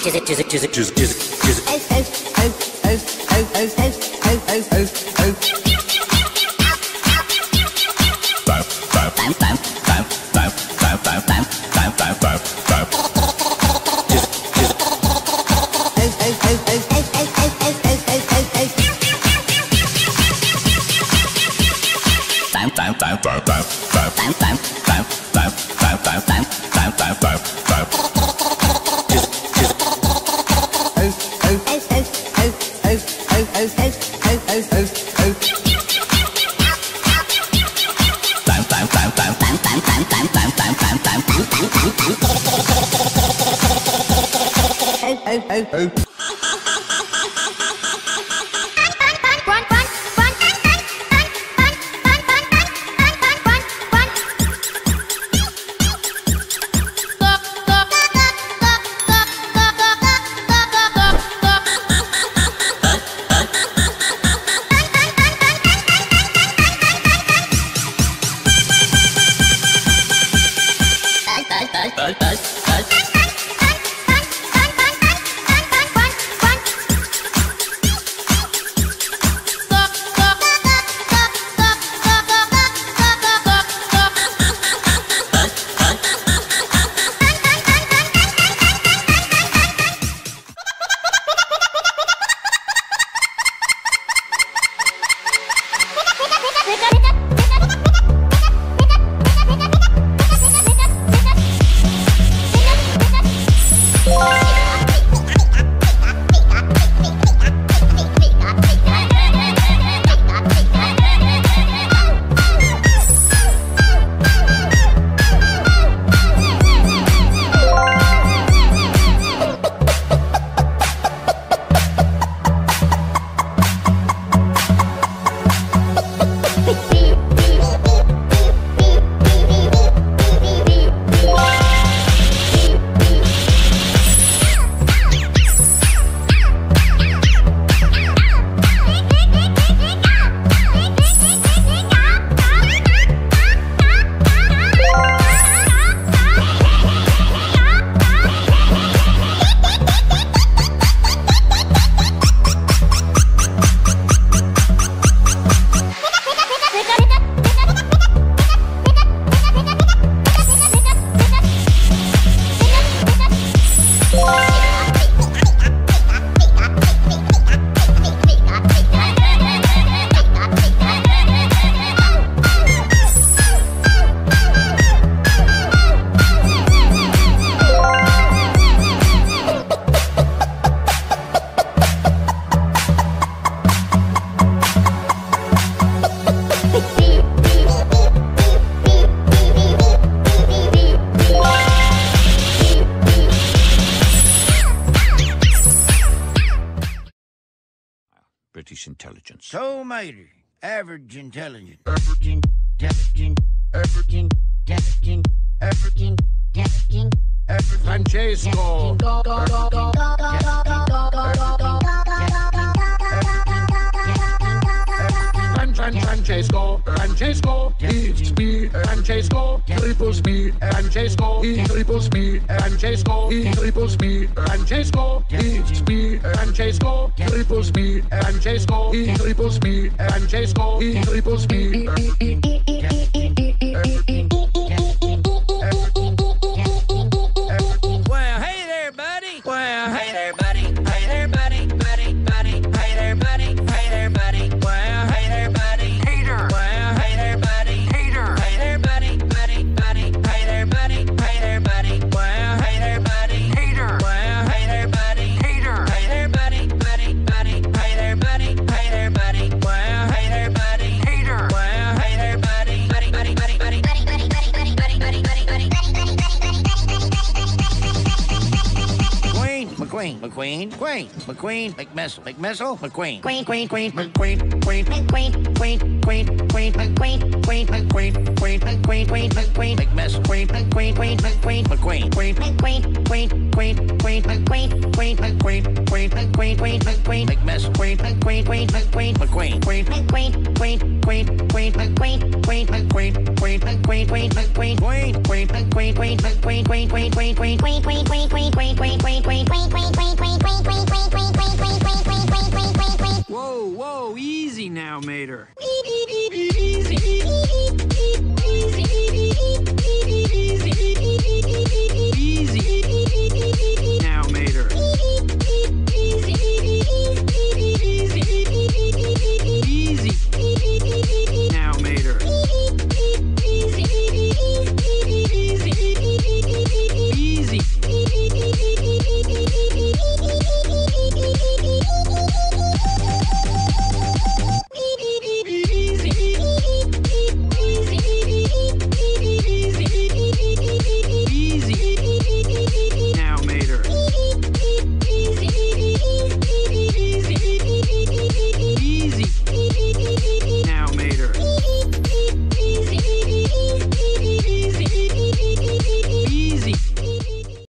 Just it, just it, just it, just it, just it. Hey, hey, hey. Bye. Intelligence. So mighty, average intelligence. Average intelligence. Average intelligence. Average intelligence. Average Francesco. me and J score. He triples me and J score. He triples me and J score. Hits me and J score. Triples me and J. He triples me and J. He triples me. And... McQueen, McQueen, Queen, McQueen, McMissile, McMissile, McQueen, Queen, Queen, Queen, McQueen, Queen, Queen, Queen, McQueen, Queen, McQueen, Queen, McQueen, Queen, McQueen, Queen, McQueen, McMess, Queen, McQueen, Queen, McQueen, McQueen, Queen, McQueen, Queen, Queen, Queen, McQueen, Queen, McQueen, Queen, McQueen, Queen, McQueen, McMess, Queen, McQueen, Queen, McQueen, McQueen, Queen, McQueen, Queen, Queen, Queen, McQueen, Whoa, whoa, easy now, Mater.